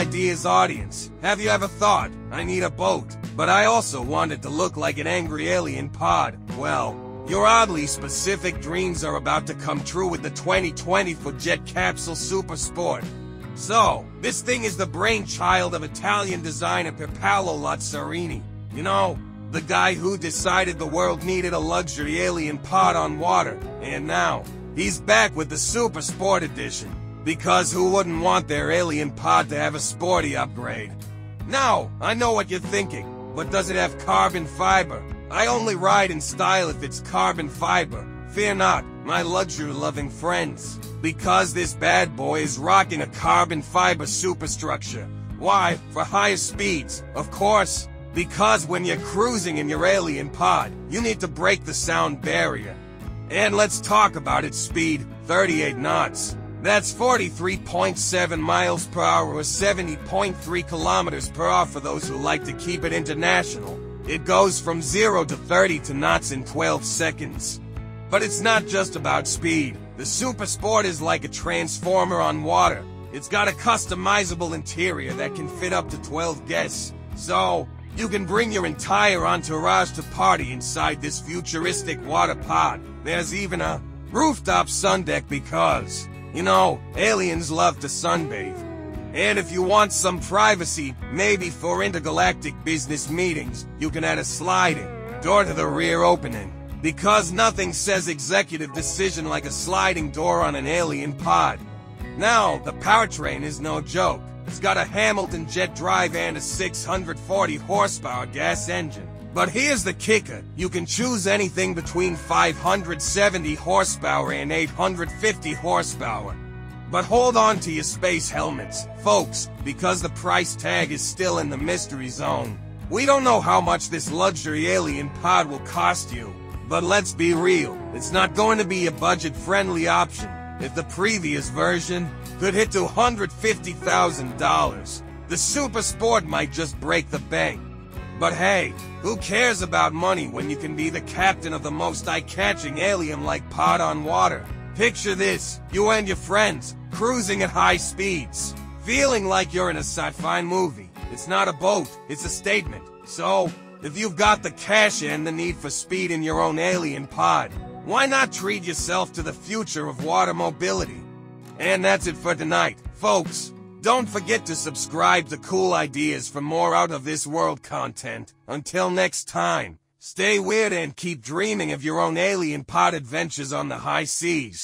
his audience. Have you ever thought, I need a boat, but I also want it to look like an angry alien pod? Well, your oddly specific dreams are about to come true with the 2020 for Jet Capsule Super Sport. So, this thing is the brainchild of Italian designer Pierpaolo Lazzarini. You know, the guy who decided the world needed a luxury alien pod on water. And now, he's back with the Super Sport Edition. Because who wouldn't want their alien pod to have a sporty upgrade? Now, I know what you're thinking, but does it have carbon fiber? I only ride in style if it's carbon fiber. Fear not, my luxury-loving friends. Because this bad boy is rocking a carbon fiber superstructure. Why? For higher speeds, of course. Because when you're cruising in your alien pod, you need to break the sound barrier. And let's talk about its speed, 38 knots. That's 43.7 miles per hour or 70.3 kilometers per hour for those who like to keep it international. It goes from 0 to 30 to knots in 12 seconds. But it's not just about speed. The Super Sport is like a transformer on water. It's got a customizable interior that can fit up to 12 guests. So, you can bring your entire entourage to party inside this futuristic water pod. There's even a rooftop sun deck because, you know, aliens love to sunbathe. And if you want some privacy, maybe for intergalactic business meetings, you can add a sliding door to the rear opening. Because nothing says executive decision like a sliding door on an alien pod. Now, the powertrain is no joke. It's got a Hamilton jet drive and a 640 horsepower gas engine. But here's the kicker. You can choose anything between 570 horsepower and 850 horsepower. But hold on to your space helmets, folks, because the price tag is still in the mystery zone. We don't know how much this luxury alien pod will cost you. But let's be real, it's not going to be a budget-friendly option. If the previous version could hit to $150,000, the Super Sport might just break the bank. But hey, who cares about money when you can be the captain of the most eye-catching alien-like pod on water? Picture this, you and your friends, cruising at high speeds, feeling like you're in a sci-fi movie. It's not a boat, it's a statement. So, if you've got the cash and the need for speed in your own alien pod, why not treat yourself to the future of water mobility? And that's it for tonight, folks. Don't forget to subscribe to Cool Ideas for more out of this world content. Until next time, stay weird and keep dreaming of your own alien pod adventures on the high seas.